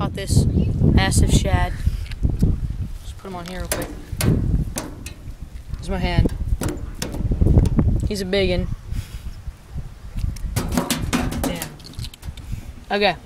Caught this massive shad. Just put him on here real quick. Here's my hand. He's a big one. Damn. Okay.